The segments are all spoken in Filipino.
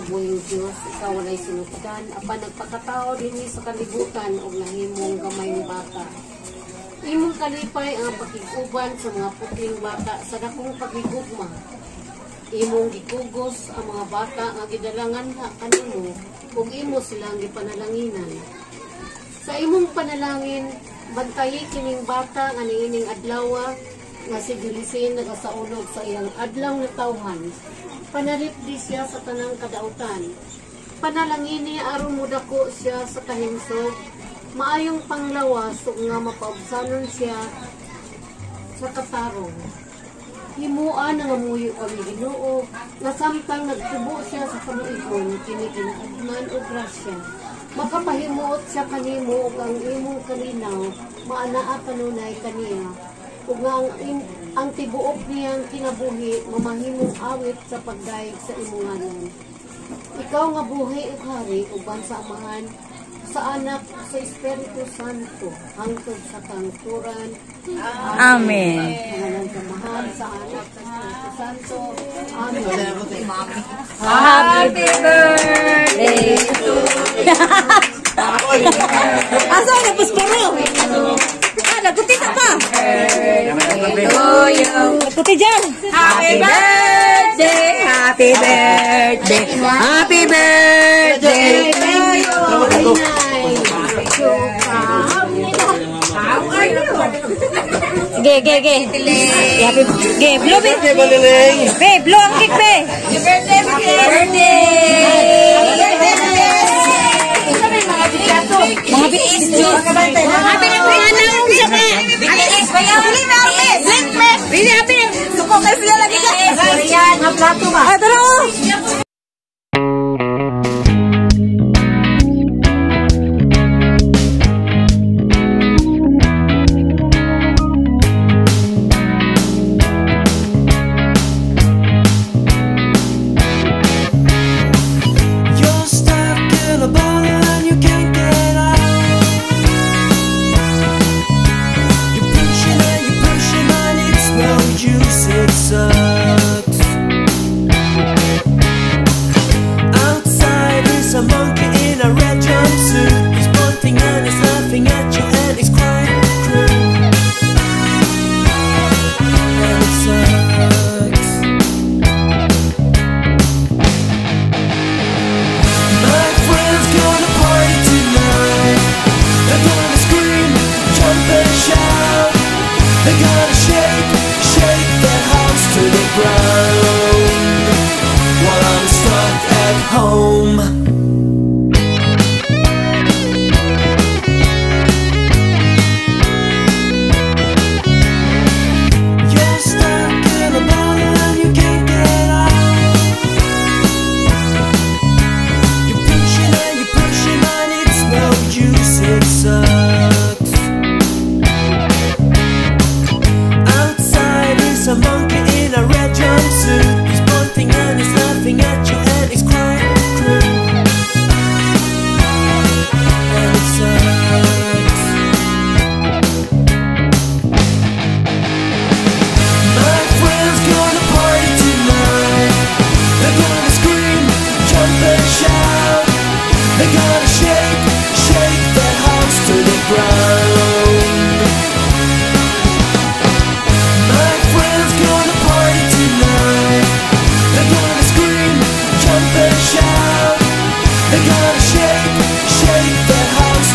Buhing Diyos, ikaw walay sinukdan, apan nagpakatao din sa kalibutan o nahimong gamayong bata. Imong kalipay ang pakiguban sa mga puting bata sa dakong pagigugma. Imong gikugos ang mga bata nga gidalangan na kanimo kung imo silang gipanalanginan. Sa imong panalangin, bantayi kining bata nga niining adlaw nga si Dilisin nagasaulog sa iyang adlaw na tawhan. Panalip di siya sa tanang kadautan. Panalangini aron mo dako siya sa kahimsog. Maayong panglawas ug nga mapaubsanon siya sa katarong. Himuan nga muyo kami Ginoo nga samtang nagtubo siya sa kaluigon kini ginaagman og grasya. Makapahimuot siya kanimo ug ang imong kalinaw maanaa kanunay kaniya. Ug nga ang, im- ang tibuok niyang kinabuhi mamahimong awit sa pagdayeg sa imunganon. Ikaw nga buhay ug hari uban sa amahan sa anak sa Espiritu Santo hangtod sa kangturan. Amen. Ngalan sa mahal sa anak sa Espiritu Santo. Amen. Happy birthday to Asa na pusporo? Ah, Naguti dyan. Happy birthday, happy birthday, happy birthday to you. Ge, ge, ge. Happy ge, blow be. Be, blow ang cake, be. Happy birthday, birthday. Mga bitis. Happy na 拉住吧。哎，等等。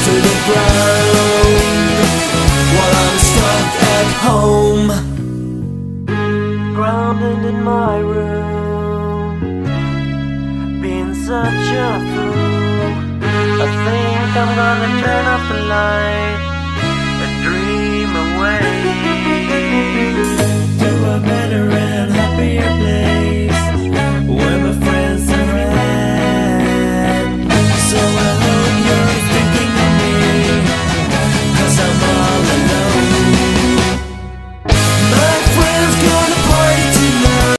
to the ground While I'm stuck at home. Grounded in my room Being such a fool. I think I'm gonna turn off the light And dream away. Do a better